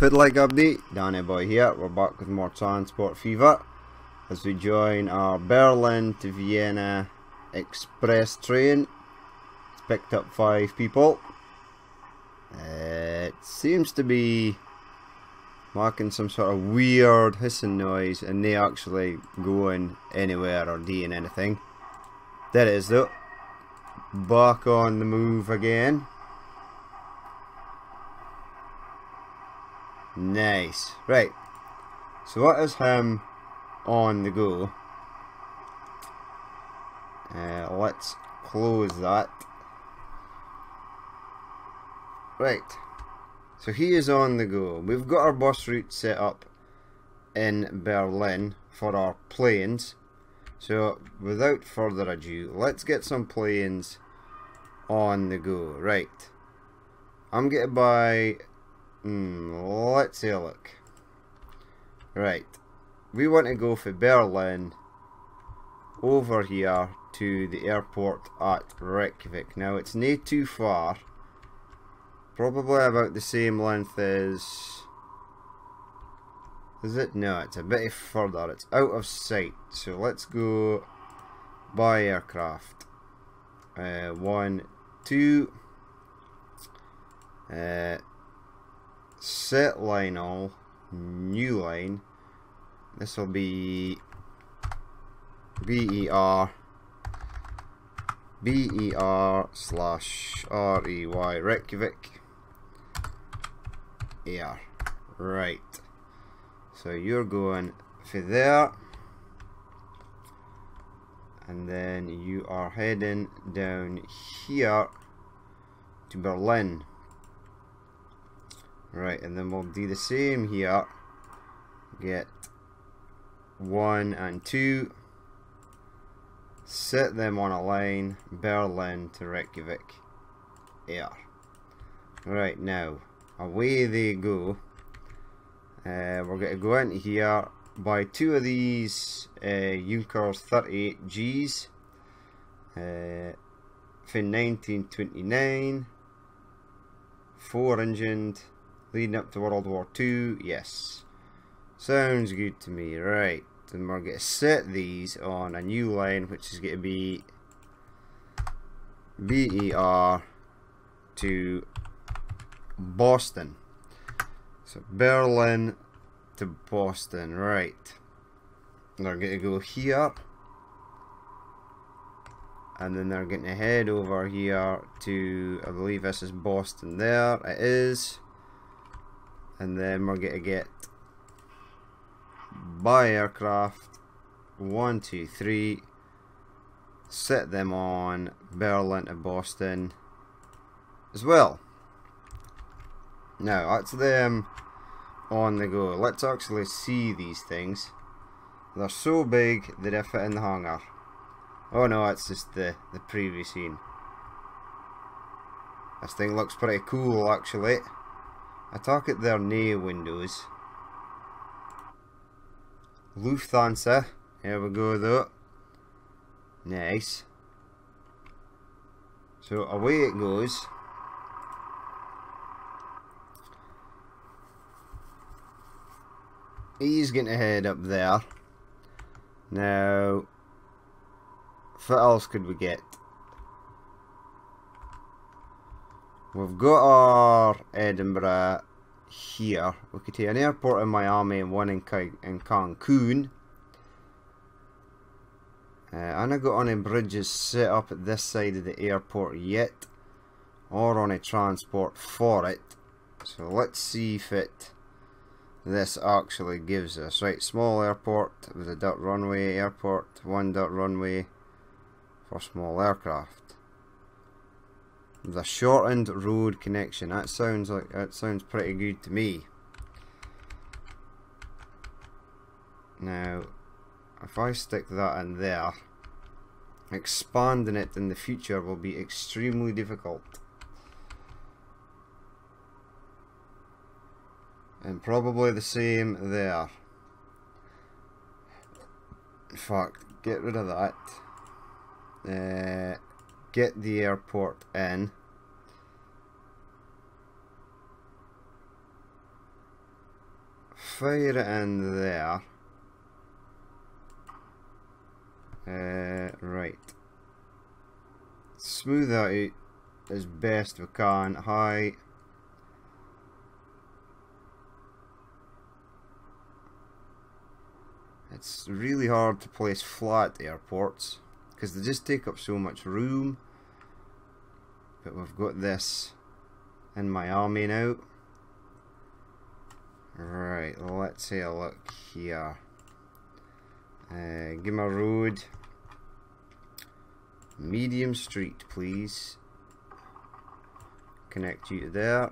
Fiddler update, Danny Boy here. We're back with more Transport Fever as we join our Berlin to Vienna express train. It's picked up five people. It seems to be making some sort of weird hissing noise and they actually going anywhere or doing anything. There it is though. Back on the move again. Nice. Right. So what is him on the go? Uh, let's close that. Right. So he is on the go. We've got our bus route set up in Berlin for our planes. So without further ado, let's get some planes on the go. Right. I'm getting by Hmm, let's see a look. Right. We want to go for Berlin over here to the airport at Reykjavik. Now it's not too far. Probably about the same length as... Is it? No, it's a bit further. It's out of sight. So let's go by aircraft. Uh, one, two... Uh, set line all new line this will be BER BER slash REY Reykjavik. Yeah right. So you're going for there. And then you are heading down here to Berlin Right, and then we'll do the same here. Get one and two. Set them on a line. Berlin to Reykjavik. Air. Right, now, away they go. Uh, we're going to go into here, buy two of these uh, Junkers 38Gs uh, for 1929. Four engined leading up to World War II, yes. Sounds good to me, right. Then we're going to set these on a new line, which is going to be BER to Boston. So Berlin to Boston, right. They're going to go here. And then they're going to head over here to, I believe this is Boston there. It is and then we're going to get buy aircraft one two three set them on Berlin to Boston as well. Now that's them on the go. Let's actually see these things. They're so big that they fit in the hangar. Oh no it's just the the preview scene. This thing looks pretty cool actually I talk at their near windows. Lufthansa. Here we go though. Nice. So away it goes. He's going to head up there. Now, what else could we get? We've got our Edinburgh here. We could take an airport in Miami and one in, in Cancun. Uh, I got any bridges set up at this side of the airport yet. Or on a Transport Fever. So let's see if it this actually gives us. Right, small airport with a dirt runway airport, one dirt runway for small aircraft. The shortened road connection. That sounds like that sounds pretty good to me. Now, if I stick that in there, expanding it in the future will be extremely difficult. And probably the same there. Fuck, get rid of that. Uh, get the airport in Fire it in there. Uh, right. Smooth that out as best we can. High. It's really hard to place flat airports because they just take up so much room. But we've got this in Miami now. Right, let's say a look here. Uh, give me a road. Medium street, please. Connect you to there.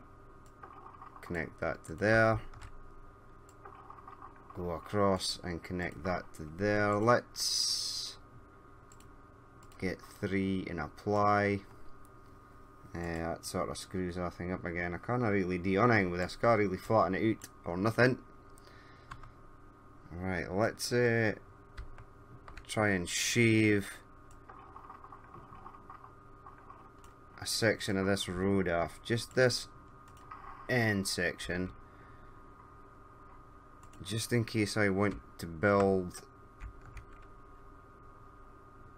Connect that to there. Go across and connect that to there. Let's get three and apply. Uh, that sort of screws everything up again. I can't really do anything with this. Can't really flatten it out or nothing. Right, let's uh, try and shave a section of this road off. Just this end section. Just in case I want to build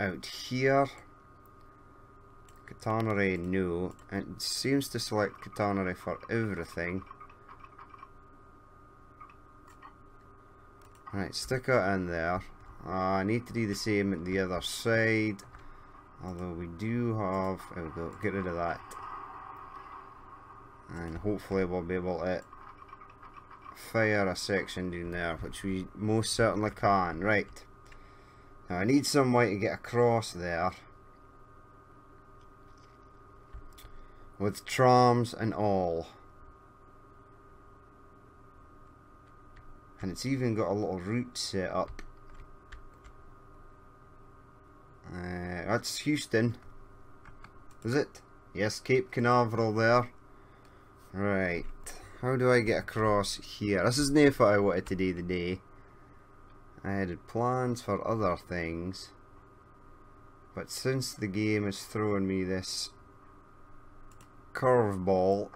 out here. catenary, no. It seems to select catenary for everything. Right, stick it in there. Uh, I need to do the same at the other side. Although we do have... There we go, get rid of that. And hopefully we'll be able to fire a section down there, which we most certainly can. Right. Now I need some way to get across there. With trams and all. And it's even got a little route set up. Uh, that's Houston. Is it? Yes, Cape Canaveral there. Right. How do I get across here? This is not what I wanted to do today. I had plans for other things. But since the game is throwing me this curveball.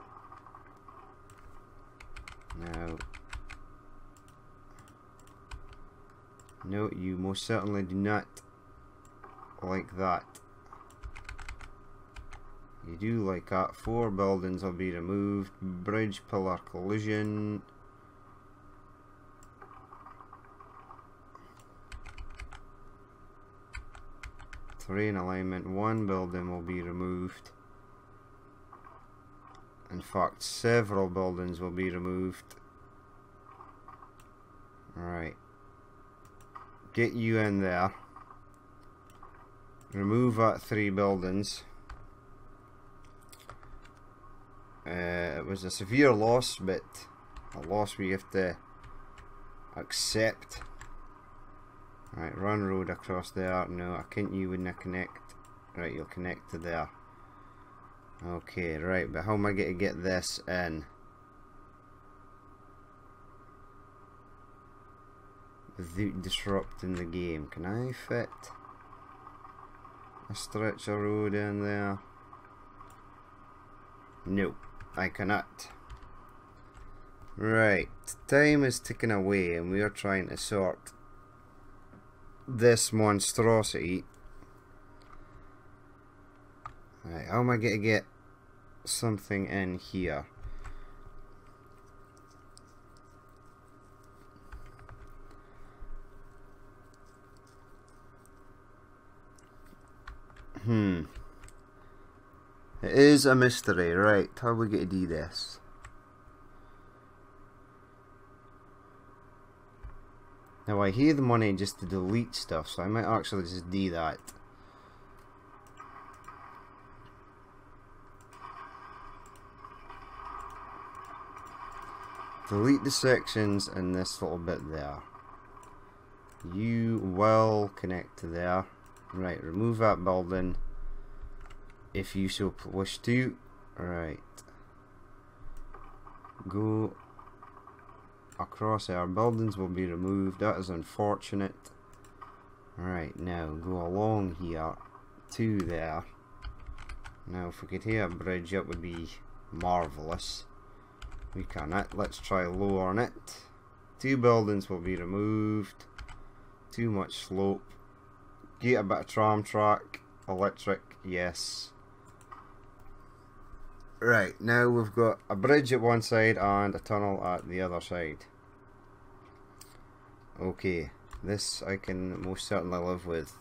Now. No, you most certainly do not like that. You do like that. Four buildings will be removed. Bridge pillar collision. Terrain alignment. One building will be removed. In fact, several buildings will be removed. Right. Get you in there. Remove that three buildings. Uh, it was a severe loss, but a loss we have to accept. Right, run road across there. No, I can't. You wouldn't connect. Right, you'll connect to there. Okay, right, but how am I going to get this in? Without disrupting the game. Can I fit a stretch of road in there? No, I cannot. Right, time is ticking away and we are trying to sort this monstrosity. Right, how am I going to get something in here. Hmm. It is a mystery, right. How are we going to do this? Now I hear the money just to delete stuff, so I might actually just do that. delete the sections and this little bit there. You will connect to there. Right remove that building. If you so wish to. Right. Go across our buildings will be removed that is unfortunate right now go along here to there now if we could hear a bridge that would be marvellous we cannot. Let's try lowering it. Two buildings will be removed. Too much slope. Get a bit of tram track. Electric, yes. Right, now we've got a bridge at one side and a tunnel at the other side. Okay, this I can most certainly live with.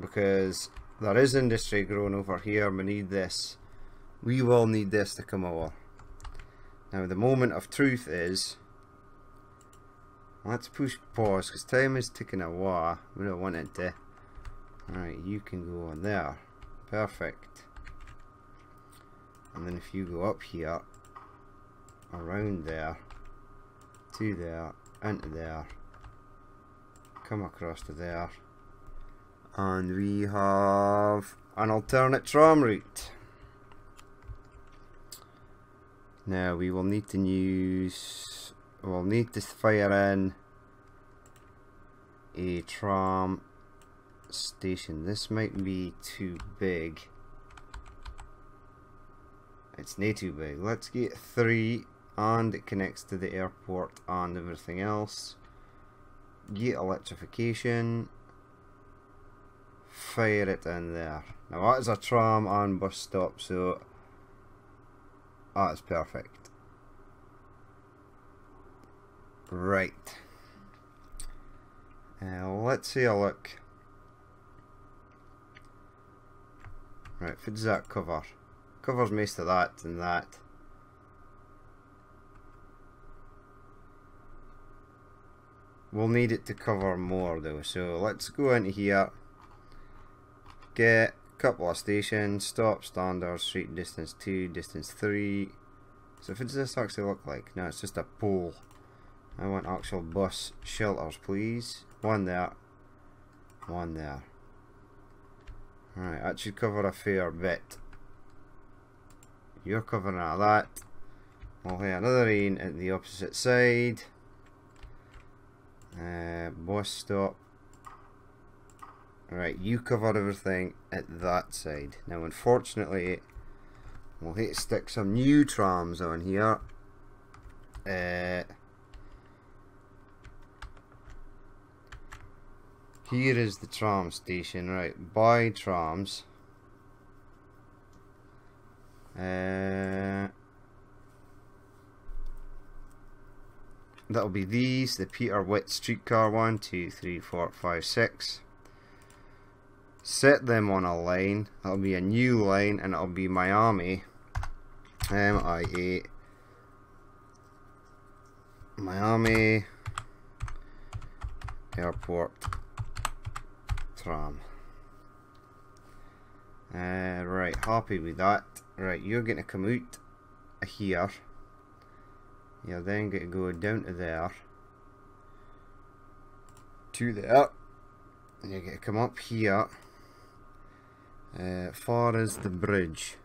Because there is industry growing over here, we need this. We will need this to come over. Now the moment of truth is, let's push pause because time is ticking away. We don't want it to. Alright, you can go on there. Perfect. And then if you go up here, around there, to there, into there, come across to there, and we have an alternate tram route. Now we will need to use, we'll need to fire in a tram station. This might be too big. It's not too big. Let's get three and it connects to the airport and everything else. Get electrification. Fire it in there. Now that is a tram and bus stop so that is perfect. Right. Uh, let's see a look. Right, does that cover? Covers most of that and that. We'll need it to cover more though, so let's go into here. Get a couple of stations, stop, standard, street distance 2, distance 3. So what does this actually look like? No, it's just a pole. I want actual bus shelters please. One there. One there. Alright, that should cover a fair bit. You're covering all that. We'll have another rain at the opposite side. Uh, bus stop. Right, you cover everything at that side. Now, unfortunately, we'll to stick some new trams on here. Uh, here is the tram station. Right, buy trams. Uh, that'll be these, the Peter Witt streetcar one, two, three, four, five, six. Set them on a line. That'll be a new line, and it'll be Miami. M-I-A. Miami Airport Tram. Uh, right, happy with that. Right, you're going to come out here. You're then going to go down to there. To there. And you're going to come up here. Uh, far as the bridge.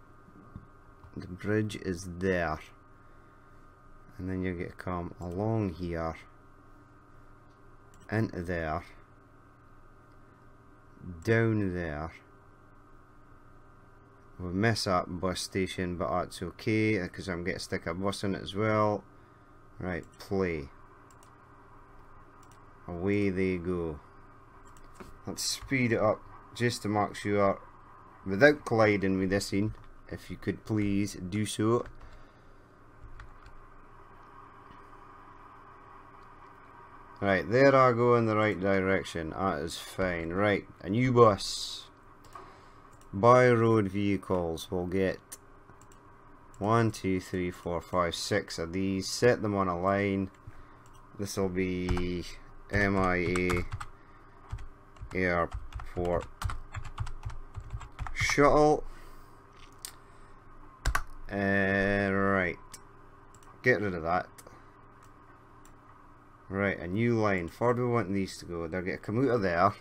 The bridge is there. And then you're going to come along here. Into there. Down there we mess up bus station but that's okay because I'm going to stick a bus in it as well. Right play. Away they go. Let's speed it up just to make sure without colliding with this scene. If you could please do so. Right there I go in the right direction. That is fine. Right a new bus by road vehicles we'll get one two three four five six of these. Set them on a line. This will be MIA airport. Shuttle. Uh, right. Get rid of that. Right a new line. Do we want these to go. They're going to come out of there.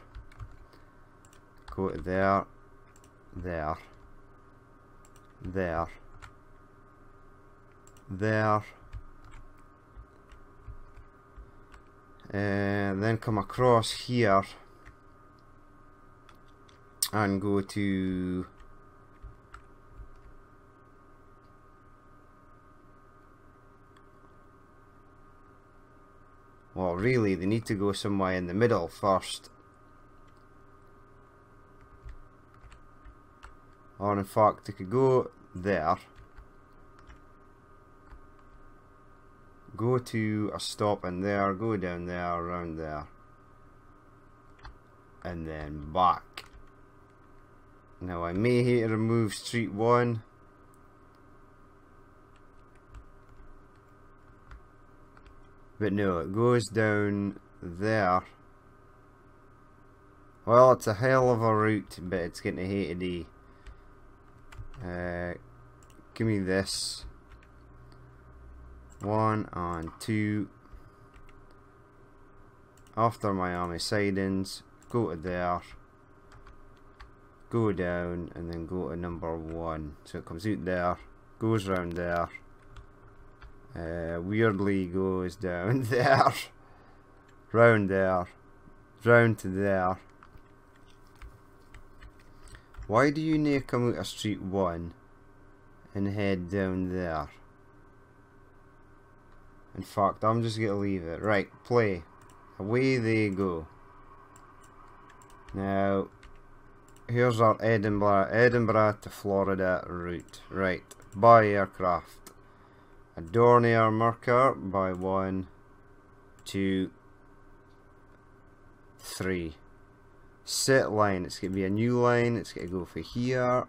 Go to there there, there, there, and then come across here and go to Well, really, they need to go somewhere in the middle first. Or in fact, they could go there. Go to a stop in there, go down there, around there. And then back. Now I may hate to remove street 1. But no, it goes down there. Well, it's a hell of a route, but it's getting a hate today. Uh, give me this. One and two. After my army sidings, go to there. Go down and then go to number one. So it comes out there, goes round there. Uh, weirdly goes down there, round there, round to there. Why do you need to come out of street one and head down there? In fact, I'm just gonna leave it. Right, play. Away they go. Now, here's our Edinburgh, Edinburgh to Florida route. Right, by aircraft. A Dornier Merkur by one, two, three. Set line, it's going to be a new line, it's going to go for here.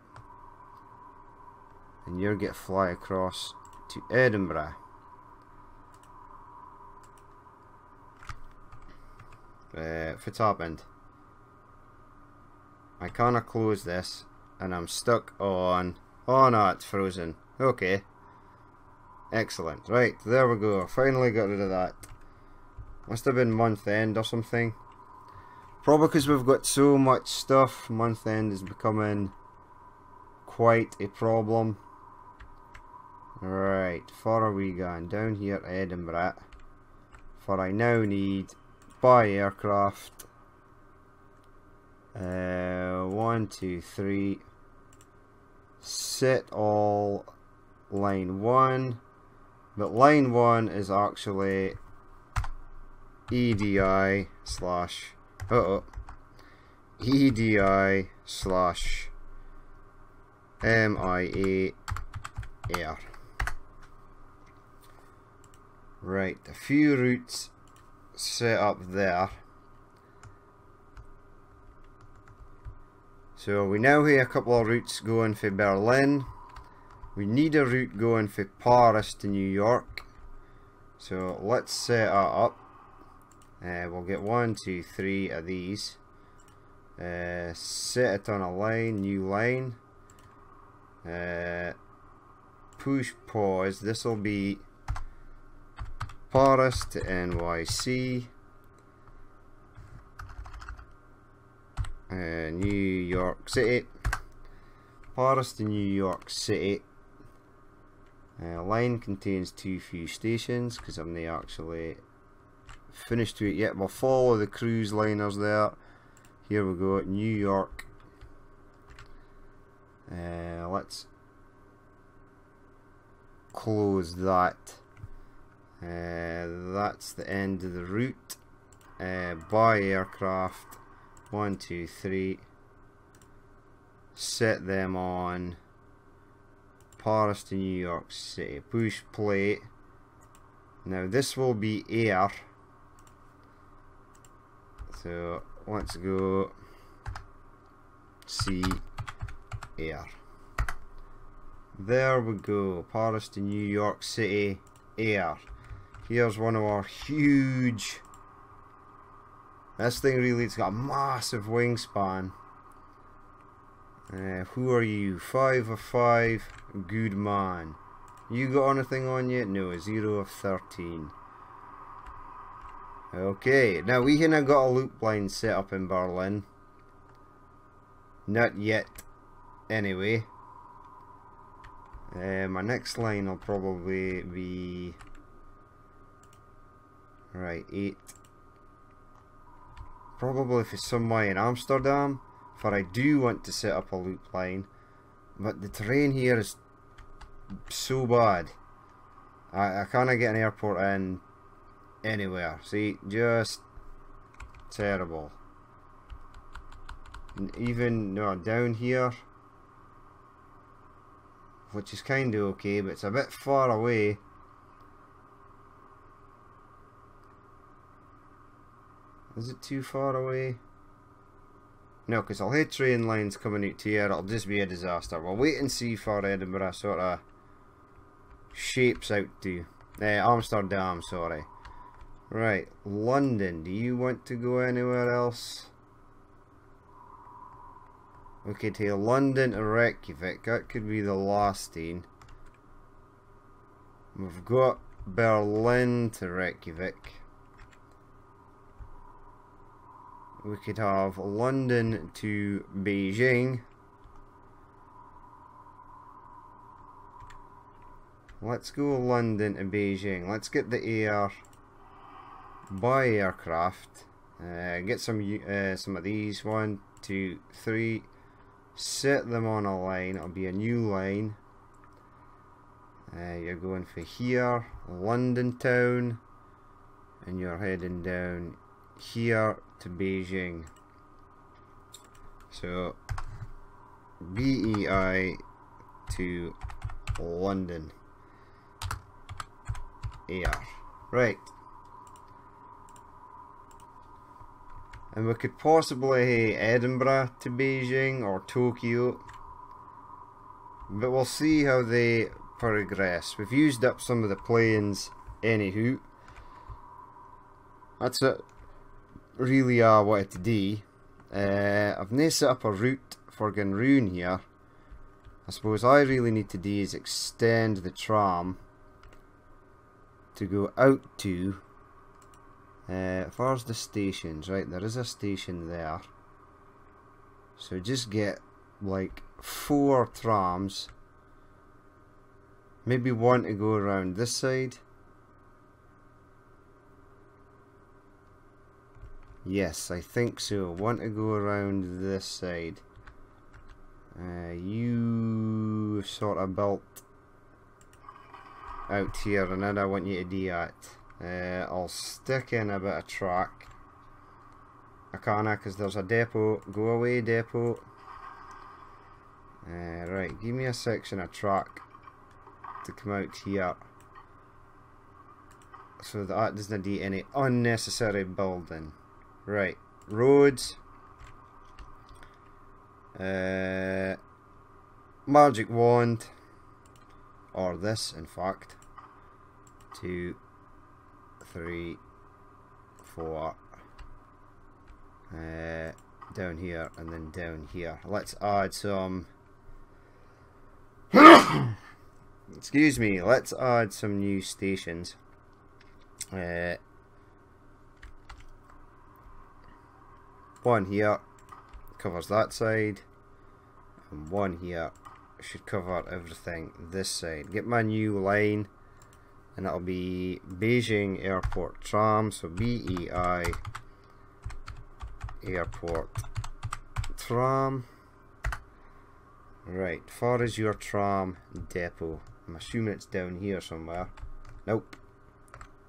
And you're going to fly across to Edinburgh. Uh, for top end. I cannot close this and I'm stuck on oh no it's frozen okay Excellent. Right, there we go. Finally got rid of that. Must have been month end or something. Probably because we've got so much stuff, month end is becoming quite a problem. Right, far are we going? Down here, to Edinburgh. For I now need buy aircraft. Uh, one, two, three. Set all line one. But line 1 is actually EDI slash uh -oh, EDI slash MIA air. Right, a few routes set up there. So we now have a couple of routes going for Berlin. We need a route going for Paris to New York. So let's set that up. Uh, we'll get one, two, three of these. Uh, set it on a line, new line. Uh, push pause. This will be Paris to NYC. Uh, New York City. Paris to New York City. Uh, line contains too few stations because I'm not actually finished to it yet. We'll follow the cruise liners there. Here we go, New York. Uh, let's close that. Uh, that's the end of the route. Uh, buy aircraft. One, two, three. Set them on. Paris to New York City. Push play. Now this will be air. So let's go see air. There we go. Paris to New York City air. Here's one of our huge. This thing really, it's got a massive wingspan. Uh, who are you? Five of five. Good man. You got anything on yet? No, zero of thirteen. Okay, now we have got a loop line set up in Berlin. Not yet. Anyway. Uh, my next line will probably be... Right, 8. Probably if it's somewhere in Amsterdam for I do want to set up a loop line but the terrain here is so bad I, I can't get an airport in anywhere. See, just terrible. even no, down here, which is kind of okay, but it's a bit far away. Is it too far away? No, because I'll hit train lines coming out here. It'll just be a disaster. We'll wait and see for Edinburgh sort of shapes out to. Uh, Amsterdam, sorry. Right, London. Do you want to go anywhere else? Okay, to London to Reykjavik. That could be the last thing. We've got Berlin to Reykjavik. We could have London to Beijing. Let's go London to Beijing. Let's get the air buy aircraft. Uh, get some uh, some of these. One, two, three. Set them on a line. It'll be a new line. Uh, you're going for here, London town, and you're heading down here to Beijing. So BEI to London. AR. Right. And we could possibly Edinburgh to Beijing or Tokyo. But we'll see how they progress. We've used up some of the planes anywho. That's it. Really I wanted to do. Uh, I've now set up a route for Glenroon here. I suppose I really need to do is extend the tram to go out to uh, far the stations, right, there is a station there. So just get like four trams. Maybe one to go around this side. Yes, I think so. One to go around this side. Uh, you sort of built out here and then I want you to do that. Uh, I'll stick in a bit of track. I can't because there's a depot. Go away depot. Uh, right, give me a section of track to come out here. So that, doesn't do any unnecessary building. Right, roads. Uh, magic wand. Or this, in fact. Two three, four, uh, down here, and then down here. Let's add some. excuse me. Let's add some new stations. Uh, one here covers that side, and one here should cover everything this side. Get my new line and that'll be Beijing Airport Tram, so BEI Airport Tram. Right, far is your tram depot? I'm assuming it's down here somewhere. Nope.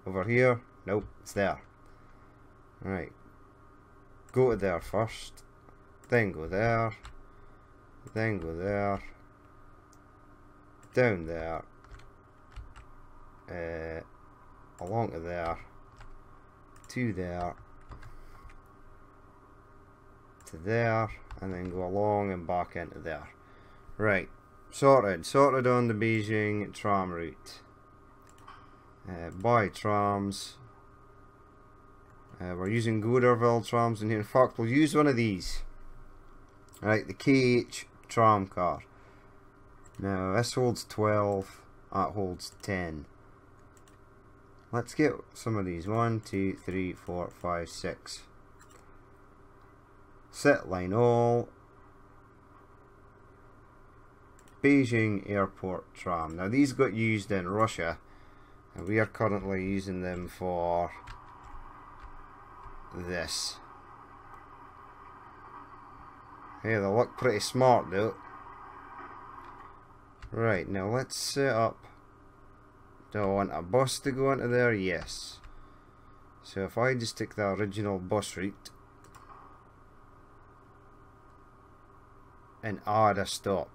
Over here? Nope, it's there. Right. Go to there first. Then go there. Then go there. Down there uh, along to there, to there, to there, and then go along and back into there. Right, sorted. Sorted on the Beijing tram route. Uh, buy trams. Uh, we're using Goderville trams in here. In fact, we'll use one of these. Right, the KH tram car. Now, this holds 12, that holds 10. Let's get some of these. One, two, three, four, five, six. Set line all. Beijing Airport tram. Now these got used in Russia and we are currently using them for this. Hey, they look pretty smart though. Right, now let's set up do I want a bus to go into there? Yes. So if I just take the original bus route and add a stop.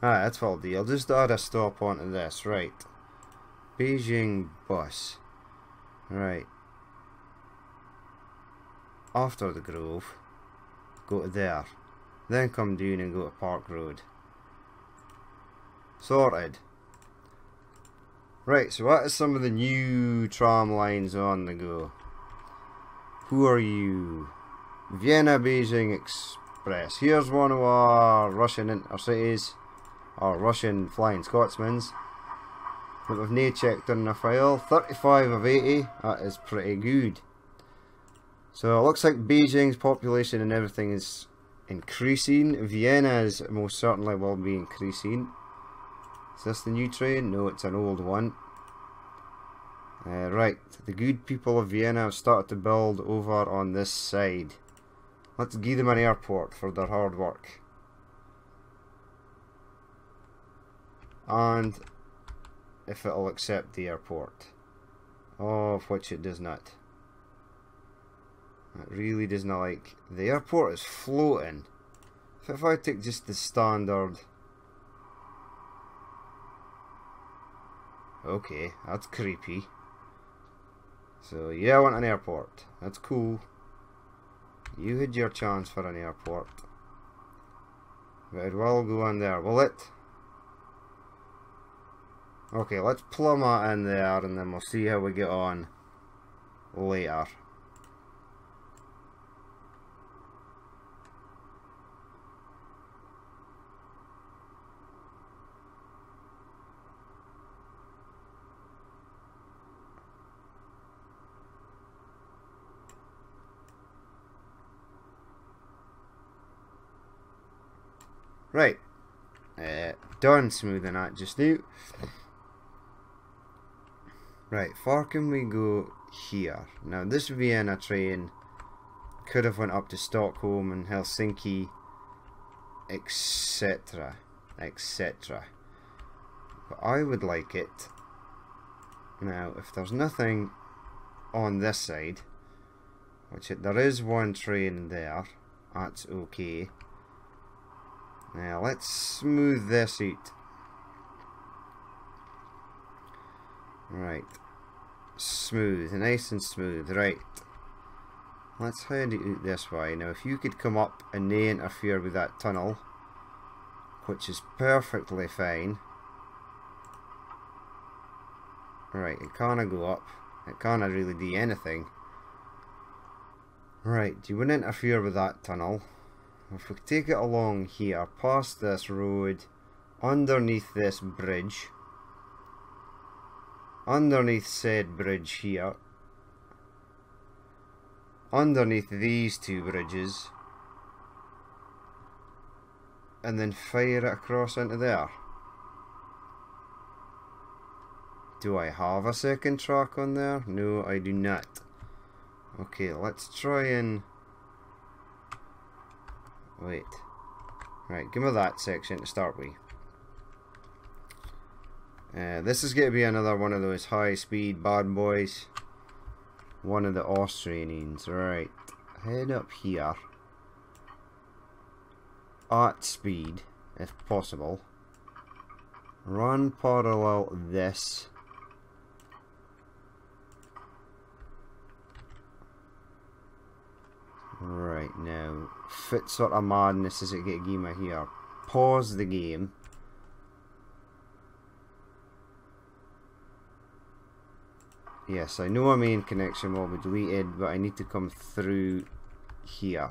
Ah, that's do. I'll just add a stop onto this, right. Beijing bus. Right. After the Grove, go to there. Then come down and go to Park Road. Sorted. Right, so what are some of the new tram lines on the go? Who are you? Vienna Beijing Express. Here's one of our Russian intercities, our Russian Flying Scotsmans that we've now checked in the file. 35 of 80, that is pretty good. So it looks like Beijing's population and everything is increasing. Vienna's most certainly will be increasing. Is this the new train? No, it's an old one. Uh, right, the good people of Vienna have started to build over on this side. Let's give them an airport for their hard work. And if it'll accept the airport. Of which it does not. It really does not like. The airport is floating. If I take just the standard... Okay, that's creepy. So yeah, I want an airport. That's cool. You had your chance for an airport. But it will go on there, will it? Okay, let's plumb that in there and then we'll see how we get on later. Right. Uh, done smoothing that just now. Right, far can we go here? Now this Vienna train could have went up to Stockholm and Helsinki, etc. etc. But I would like it. Now, if there's nothing on this side, which it, there is one train there, that's okay. Now let's smooth this out. Right. Smooth, nice and smooth, right. Let's head it this way. Now if you could come up and they interfere with that tunnel, which is perfectly fine. Right, it can't go up. It can't really do anything. Right, you wouldn't interfere with that tunnel if we take it along here, past this road, underneath this bridge, underneath said bridge here, underneath these two bridges, and then fire it across into there. Do I have a second track on there? No, I do not. Okay, let's try and Wait. Right, give me that section to start with. Uh, this is going to be another one of those high speed bad boys. One of the Austrians. Right. Head up here. At speed, if possible. Run parallel this. Right now, fit sort of madness as it get Gima here. Pause the game. Yes, I know my main connection will be deleted, but I need to come through here.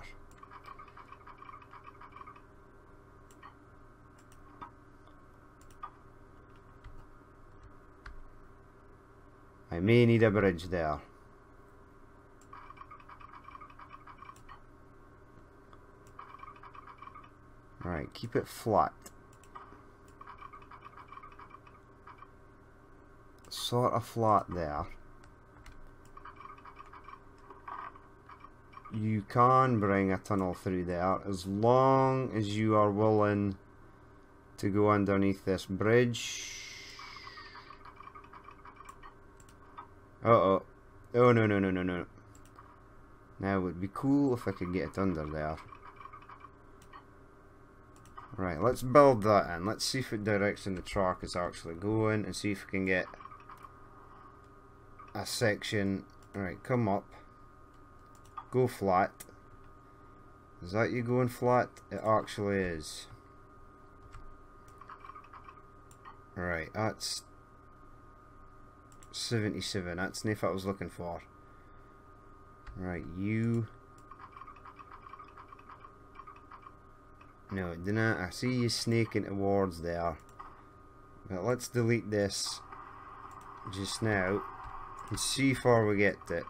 I may need a bridge there. Alright, keep it flat. Sort of flat there. You can bring a tunnel through there as long as you are willing to go underneath this bridge. Uh oh. Oh no no no no no. Now it would be cool if I could get it under there. Right, let's build that in. Let's see if it direction the track is actually going and see if we can get a section. Right, come up. Go flat. Is that you going flat? It actually is. Right, that's 77. That's the I was looking for. Right, you. No, it didn't. I see you sneaking towards there. But let's delete this just now and see far we get it.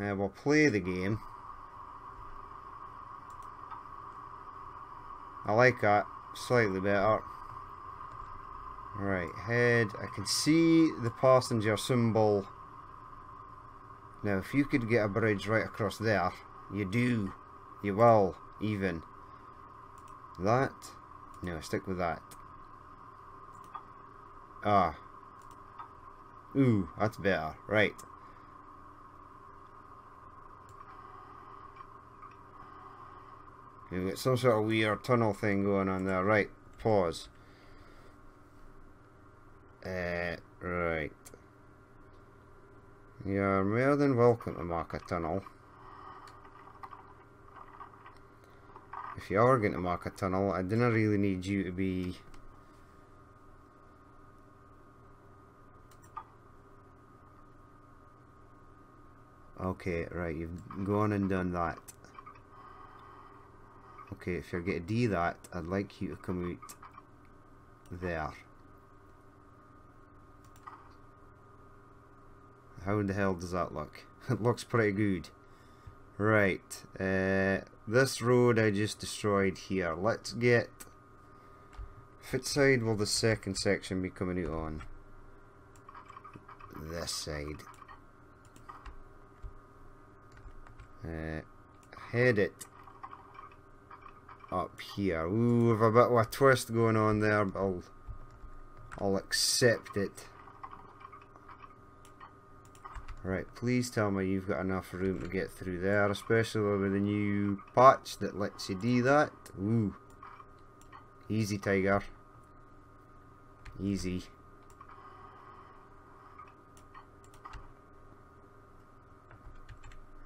Uh, we'll play the game. I like that slightly better. Right, head. I can see the passenger symbol. Now, if you could get a bridge right across there, you do. You will, even. That? No, stick with that. Ah. Ooh, that's better. Right. We've got some sort of weird tunnel thing going on there. Right, pause. Uh, right. You're more than welcome to mark a tunnel. If you are going to mark a tunnel, I didn't really need you to be... Okay, right, you've gone and done that. Okay, if you're going to do that, I'd like you to come out there. How in the hell does that look? it looks pretty good. Right, uh, this road I just destroyed here. Let's get... What side will the second section be coming out on? This side. Uh, head it up here. Ooh, with a bit of a twist going on there, but I'll, I'll accept it. Right, please tell me you've got enough room to get through there, especially with the new patch that lets you do that. Ooh. Easy, Tiger. Easy.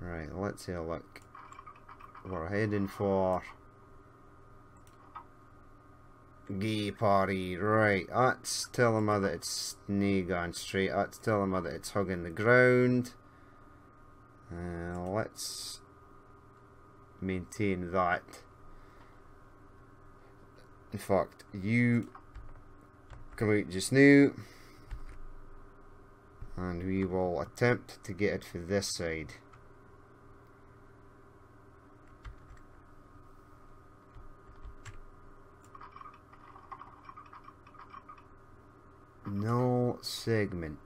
Right, let's have a look. We're heading for Gay party, right, let's tell me that it's knee going straight, let's tell me that it's hugging the ground. Uh, let's maintain that. In fact, you come out just now and we will attempt to get it for this side. No segment.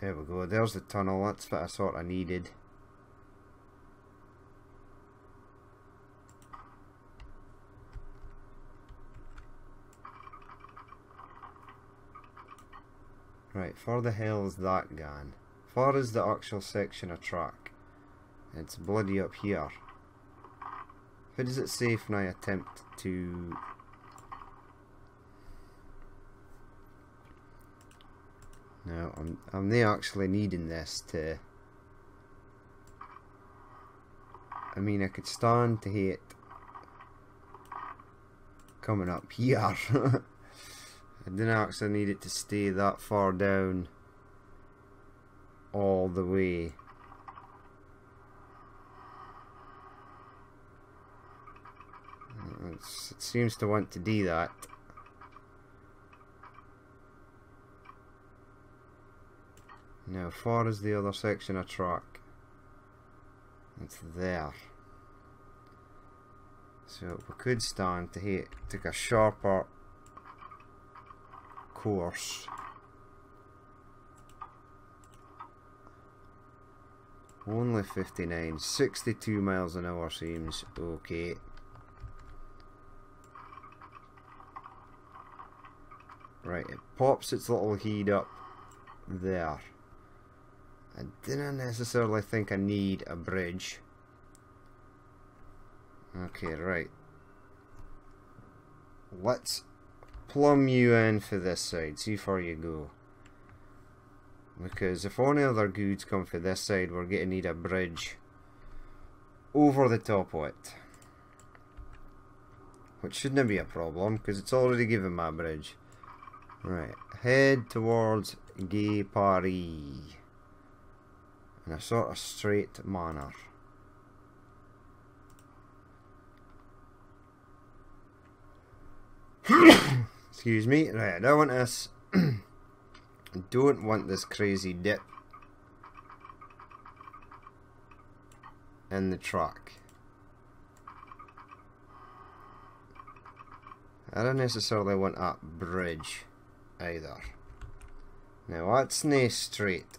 There we go, there's the tunnel, that's what I sort of needed. Right, far the hell is that gone? Far is the actual section of track? It's bloody up here. How does it safe when I attempt to... No, I'm, I'm not actually needing this to... I mean, I could stand to hit coming up here. I didn't actually need it to stay that far down all the way. It's, it seems to want to do that. Now, far as the other section of track? It's there. So we could stand to hit, take a sharper course. Only 59, 62 miles an hour seems okay. Right, it pops its little heat up there. I didn't necessarily think I need a bridge. Okay, right. Let's plumb you in for this side, see far you go. Because if any other goods come for this side, we're going to need a bridge over the top of it. Which shouldn't be a problem, because it's already given my bridge. Right, head towards Gay Paris in a sort of straight manner. Excuse me. Right, I don't want this. don't want this crazy dip in the track. I don't necessarily want that bridge either. Now that's not straight.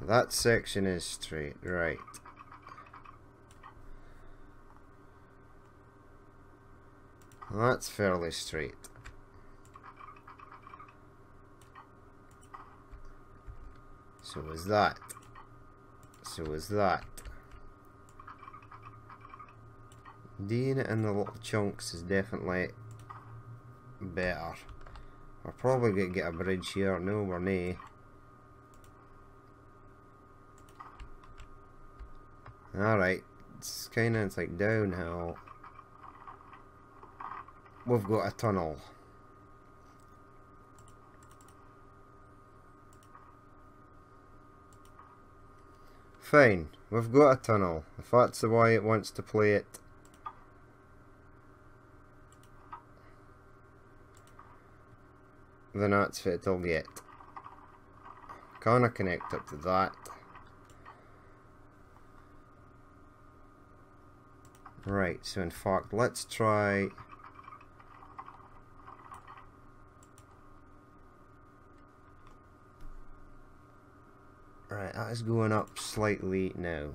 That section is straight, right. That's fairly straight. So is that. So is that. Doing it in the little chunks is definitely better. We're probably going to get a bridge here. No, we're. Alright, it's kind of it's like downhill. We've got a tunnel. Fine, we've got a tunnel. If that's the way it wants to play it. Then that's what it'll get. Kinda connect up to that. Right, so in fact, let's try... Right, that is going up slightly now.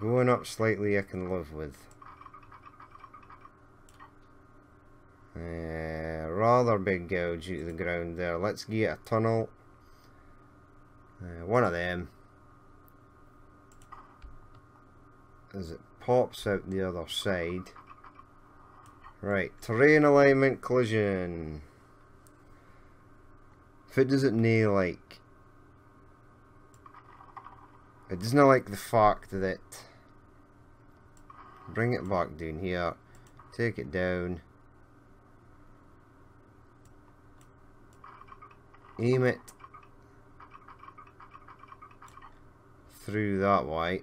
Going up slightly I can live with. Uh, rather big gouge to the ground there. Let's get a tunnel. Uh, one of them. As it pops out the other side. Right, terrain alignment collision. If it doesn't nail like it doesn't like the fact that bring it back down here, take it down, aim it through that way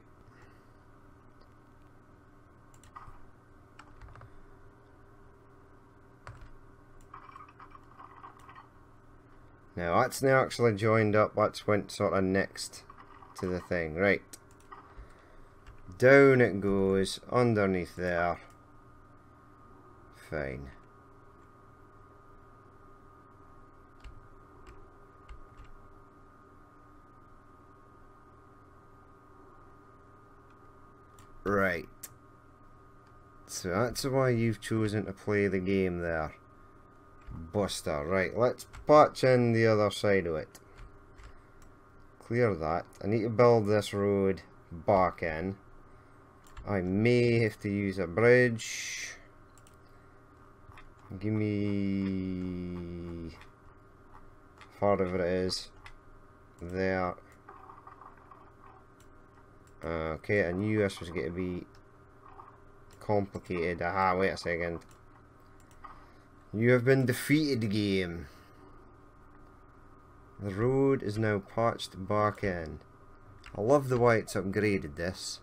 Now that's now actually joined up, that's went sort of next to the thing. Right. Down it goes, underneath there. Fine. Right. So that's why you've chosen to play the game there. Buster. Right, let's patch in the other side of it. Clear that. I need to build this road back in. I may have to use a bridge. Give me... whatever it is. There. Okay, I knew this was going to be complicated. Aha, wait a second. You have been defeated, game. The road is now patched back in. I love the way it's upgraded this.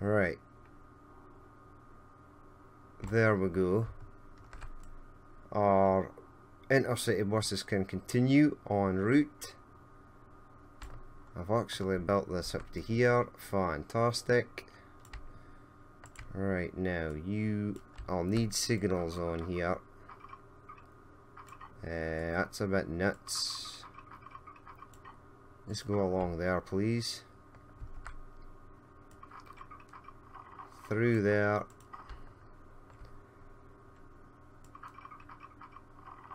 Right. There we go. Our intercity buses can continue en route. I've actually built this up to here. Fantastic. Right now, you I'll need signals on here. Uh, that's a bit nuts. Let's go along there, please. Through there.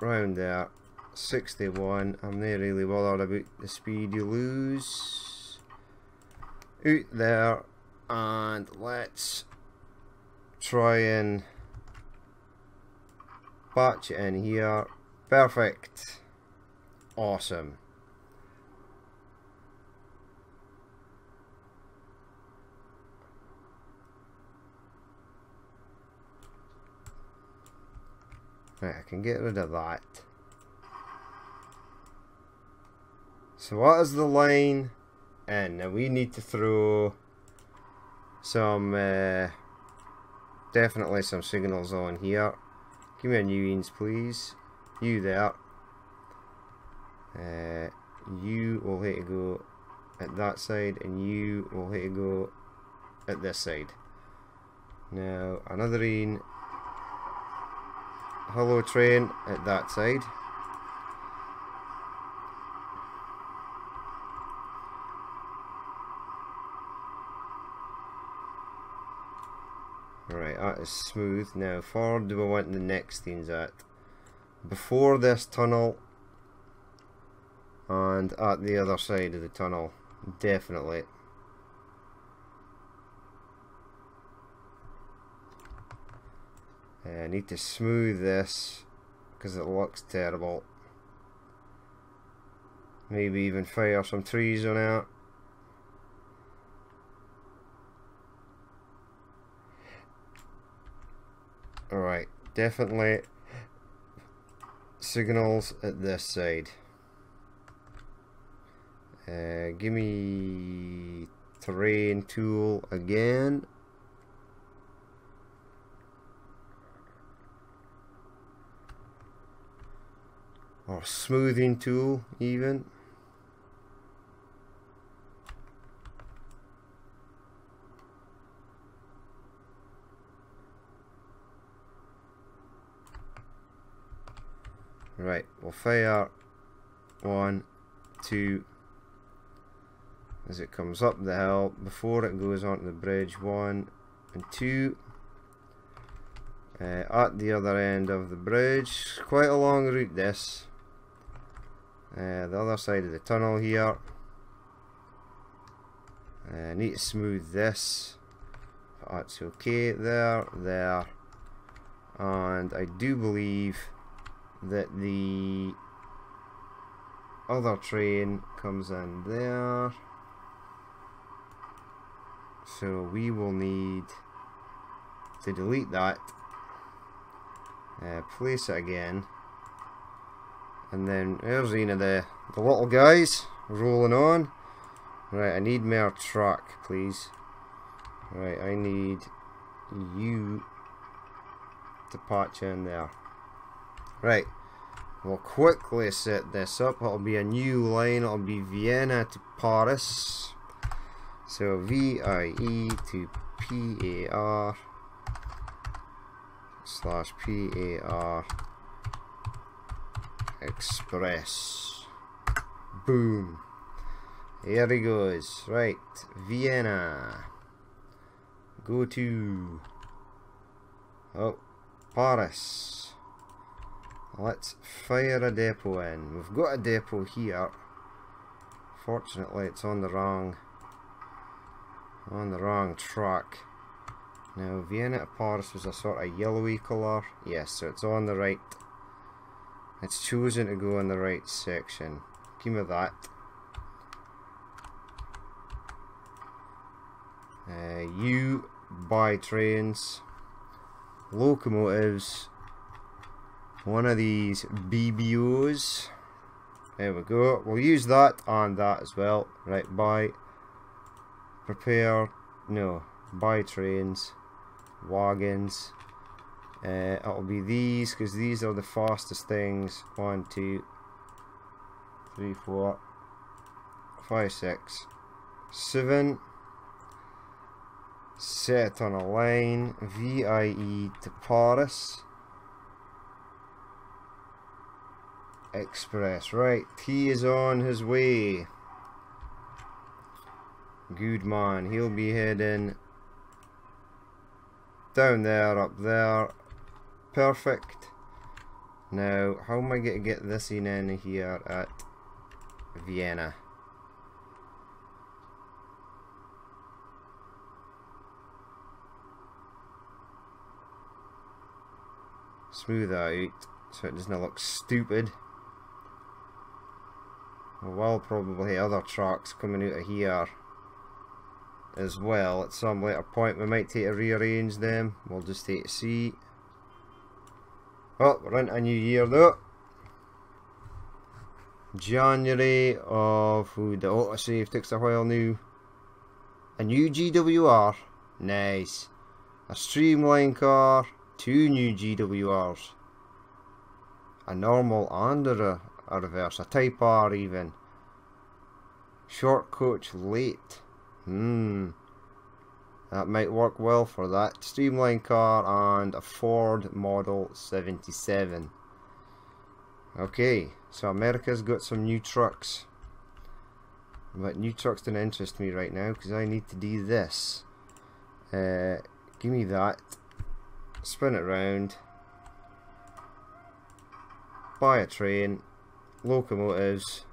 round there. 61. I'm not really bothered about the speed you lose. Out there. And let's try and batch it in here. Perfect. Awesome. Right, I can get rid of that. So what is the line? And now we need to throw some, uh, definitely some signals on here. Give me a new ends, please. You there. Uh, you will hit to go at that side, and you will hit to go at this side. Now, another in hello train at that side. That is smooth. Now, far do I want the next things at? Before this tunnel and at the other side of the tunnel. Definitely. Uh, I need to smooth this because it looks terrible. Maybe even fire some trees on it. Alright, definitely signals at this side. Uh, give me terrain tool again. Or smoothing tool even. Right, we'll fire one, two, as it comes up the hill before it goes onto the bridge. One and two. Uh, at the other end of the bridge. Quite a long route this. Uh, the other side of the tunnel here. Uh, need to smooth this. That's okay. There, there. And I do believe that the other train comes in there. So we will need to delete that. Uh, place it again. And then there's one of the, the little guys rolling on. Right, I need more track, please. Right, I need you to patch in there. Right, we'll quickly set this up. It'll be a new line. It'll be Vienna to Paris. So VIE to PAR slash PAR Express. Boom. Here he goes. Right. Vienna. Go to. Oh. Paris. Let's fire a depot in. We've got a depot here. Fortunately, it's on the wrong on the wrong track. Now, Vienna to Paris was a sort of yellowy colour. Yes, so it's on the right. It's chosen to go in the right section. Give me that. Uh, you buy trains, locomotives, one of these BBOs. There we go. We'll use that and that as well. Right, buy prepare, no, buy trains, wagons. Uh, it'll be these because these are the fastest things. One, two, three, four, five, six, seven. Set on a line, VIE to Paris. Express, right, he is on his way. Good man, he'll be heading down there, up there. Perfect. Now, how am I going to get this in, in here at Vienna? Smooth out so it doesn't look stupid. We will probably other trucks coming out of here as well at some later point. We might take to rearrange them. We'll just take a seat. Oh, we're into a new year though. January of ooh, the autosave takes a while new. A new GWR. Nice. A streamline car. Two new GWRs. A normal and a, a reverse. A Type R even. Short coach late. Hmm. That might work well for that. Streamline car and a Ford Model 77. Okay, so America's got some new trucks. But new trucks don't interest me right now because I need to do this. Uh, give me that. Spin it round. Buy a train. Locomotives.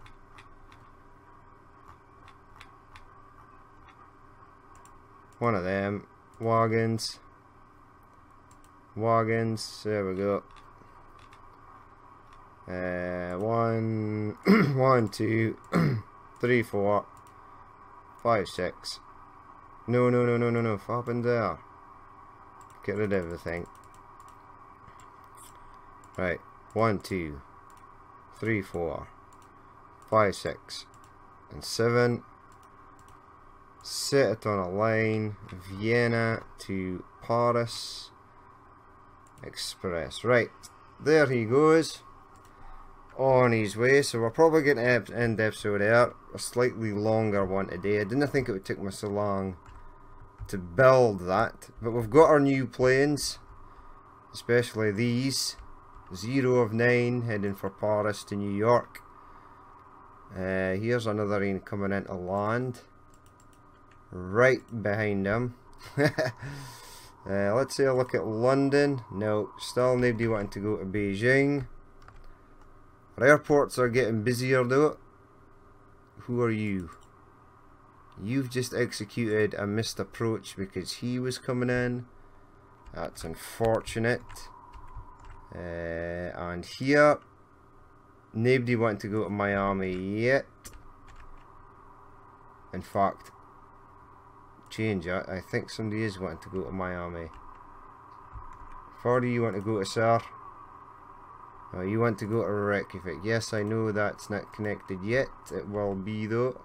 one of them. Wagons. Wagons. There we go. Uh, one one two three four five six. No no no no no no. Up and there? Get rid of everything. Right. One two three four five six and seven. Set it on a line Vienna to Paris Express. Right there he goes. On his way. So we're probably going to end episode there. A slightly longer one today. I didn't think it would take me so long to build that but we've got our new planes especially these zero of nine heading for Paris to New York uh, here's another one coming into land right behind them. uh, let's say a look at London. No, still nobody wanting to go to Beijing. Our airports are getting busier though. Who are you? You've just executed a missed approach because he was coming in. That's unfortunate. Uh, and here, nobody wanting to go to Miami yet. In fact, change. I, I think somebody is wanting to go to Miami. Forty, you want to go to Sir? Oh, you want to go to Reykjavik. Yes, I know that's not connected yet. It will be though.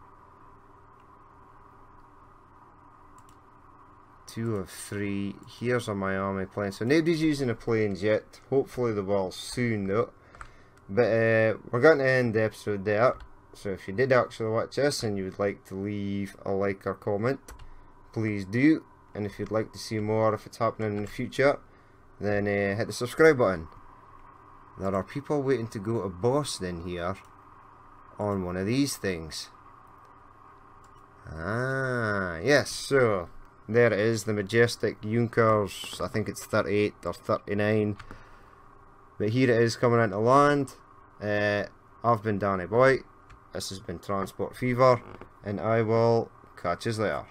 Two of three. Here's a Miami plane. So nobody's using the planes yet. Hopefully they will soon though. But uh, we're going to end the episode there. So if you did actually watch this and you would like to leave a like or comment, please do and if you'd like to see more if it's happening in the future then uh, hit the subscribe button there are people waiting to go to Boston here on one of these things ah yes so there it is the majestic Junkers I think it's 38 or 39 but here it is coming into land. Uh, I've been Danny Boy. This has been Transport Fever and I will catch you later